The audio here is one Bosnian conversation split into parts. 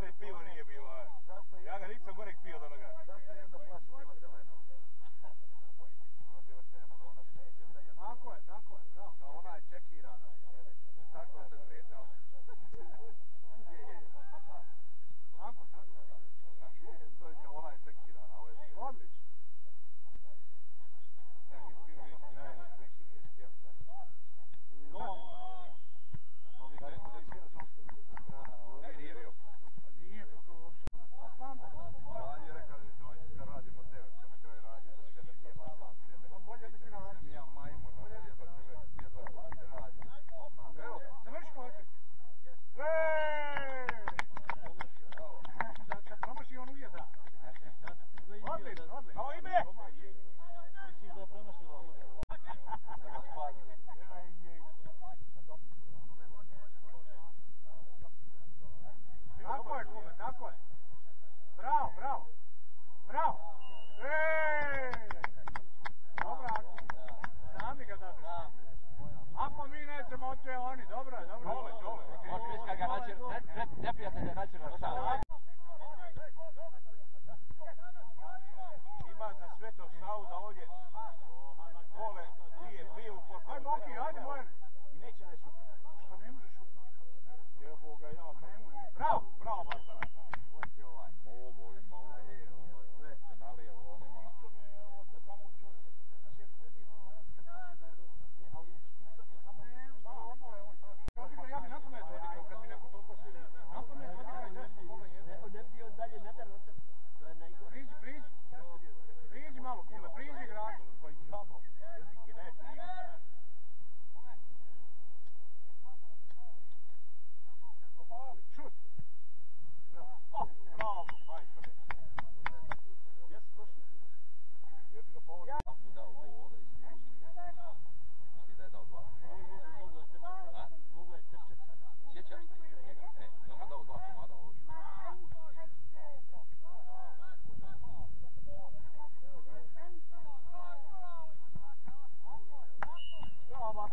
ஒரு எப்படி ஒரு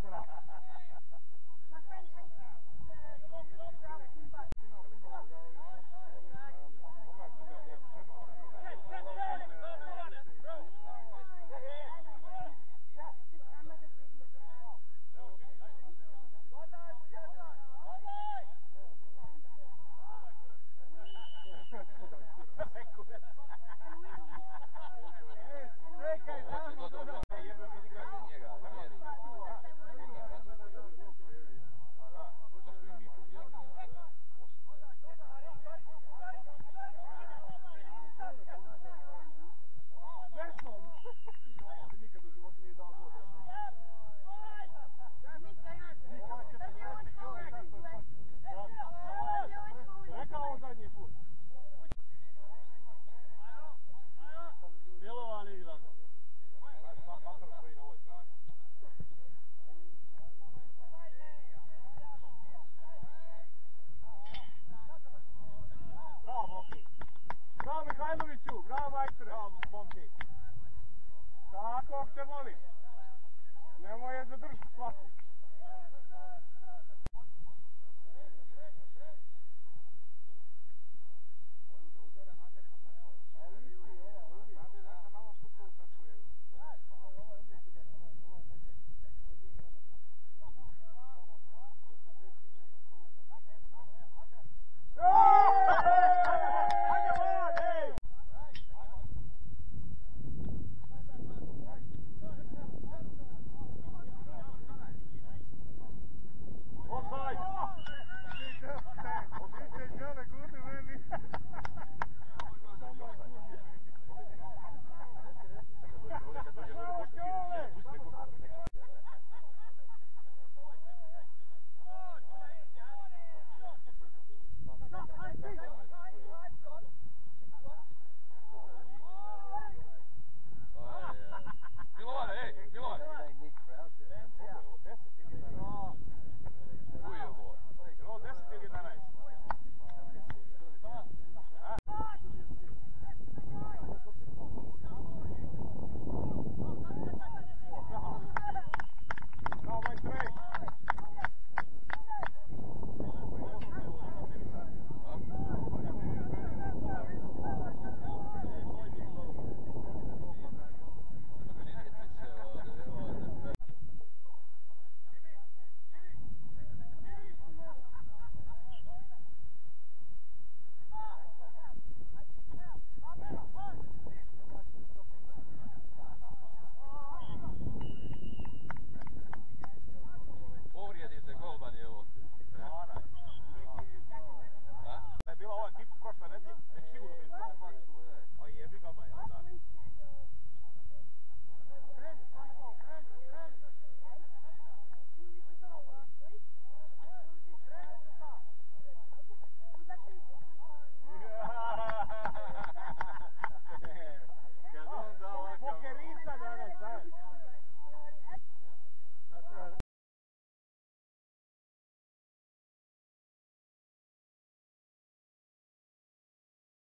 对了。tu, bravo majstore, a momke. Tako te molim. Nemoj je zadržati svaku.